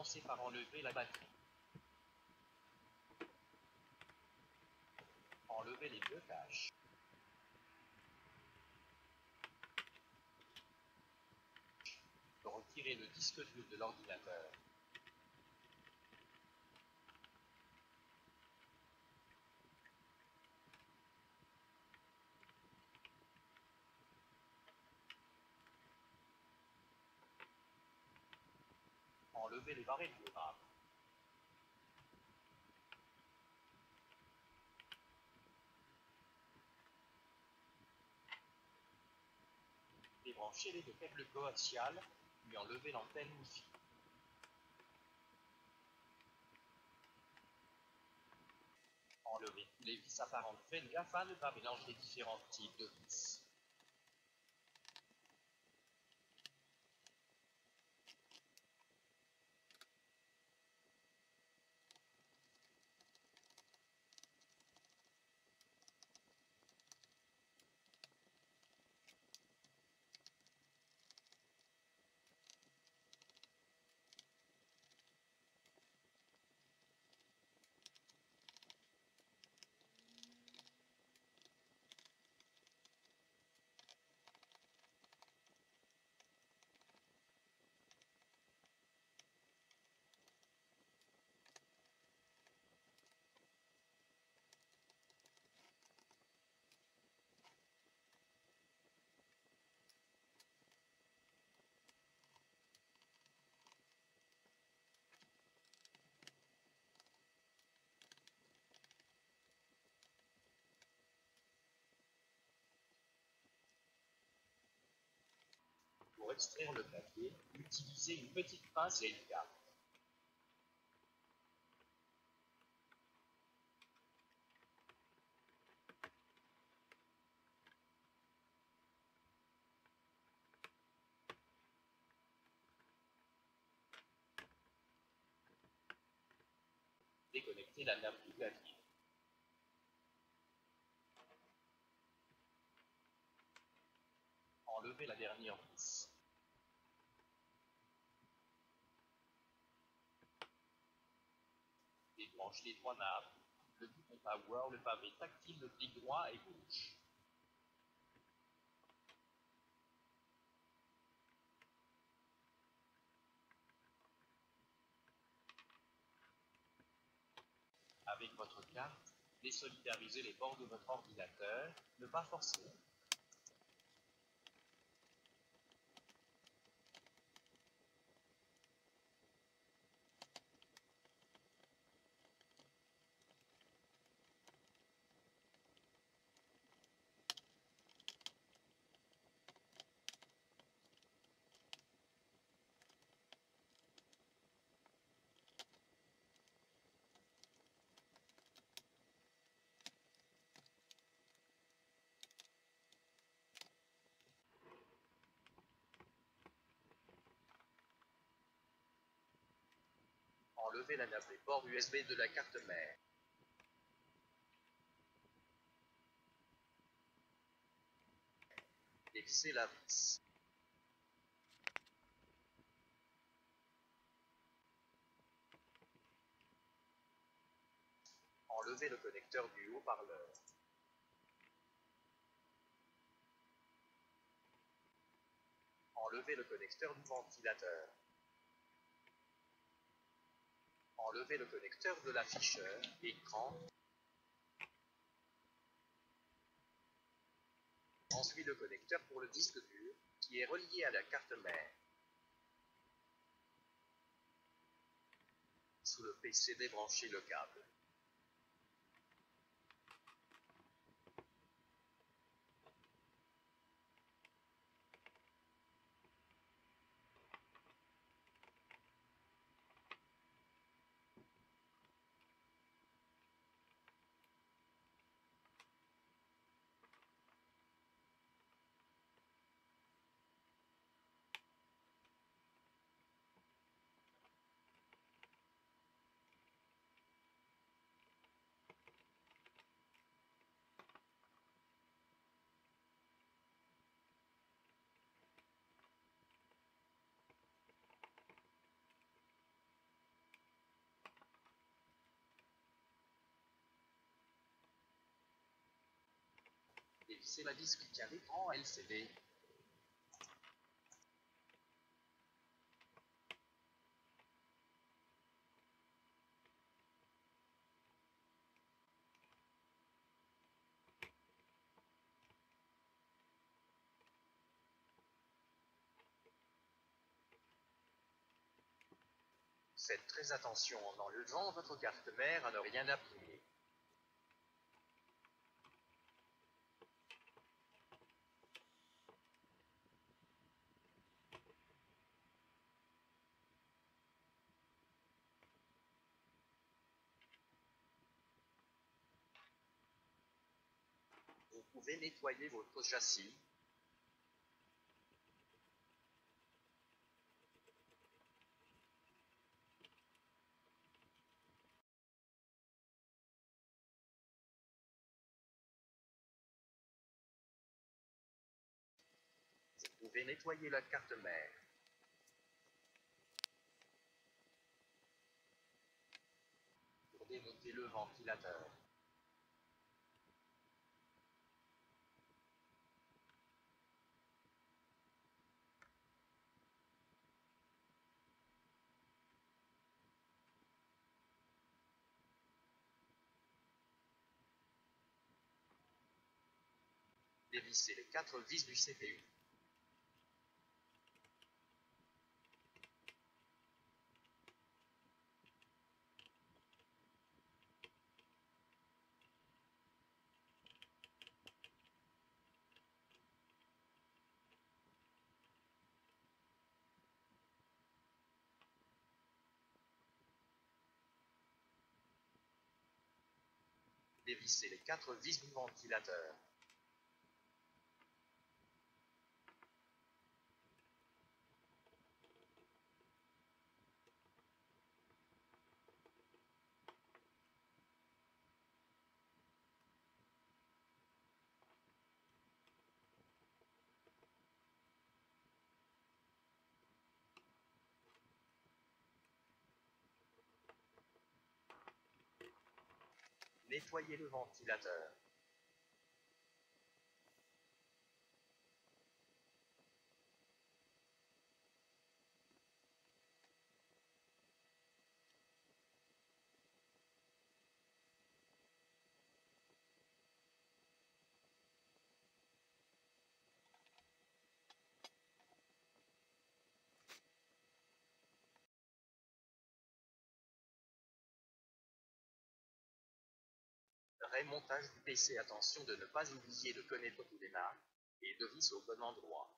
Commencez par enlever la batterie. Enlevez les deux caches. Retirez le disque dur de l'ordinateur. Enlevez les barrettes de RAM. Débranchez les deux câbles coaxiales, puis enlevez l'antenne Wi-Fi. Enlevez les vis apparentes. Faites gaffe à ne pas mélanger les différents types de vis. Extraire le papier, utilisez une petite pince délicate. Déconnectez la nappe du clavier. Enlevez la dernière. Les trois nappes, le bouton Power, le pavé tactile, le clic droit et gauche. Avec votre carte, désolidarisez les bords de votre ordinateur, ne pas forcer. Enlevez la nappe des ports USB de la carte mère. Fixez la vis. Enlevez le connecteur du haut-parleur. Enlevez le connecteur du ventilateur. Enlevez le connecteur de l'afficheur, écran. Ensuite le connecteur pour le disque dur, qui est relié à la carte mère. Sous le PC, débranchez le câble. Dévissez la vis qui tient l'écran LCD. Faites très attention en enlevant votre carte mère à ne rien appuyer. Vous pouvez nettoyer votre châssis Vous pouvez nettoyer la carte mère. Pour démonter le ventilateur. Dévissez les quatre vis du CPU. Dévissez les quatre vis du ventilateur. Nettoyez le ventilateur. Remontage du PC. Attention de ne pas oublier de connaître tous les marques et de vis au bon endroit.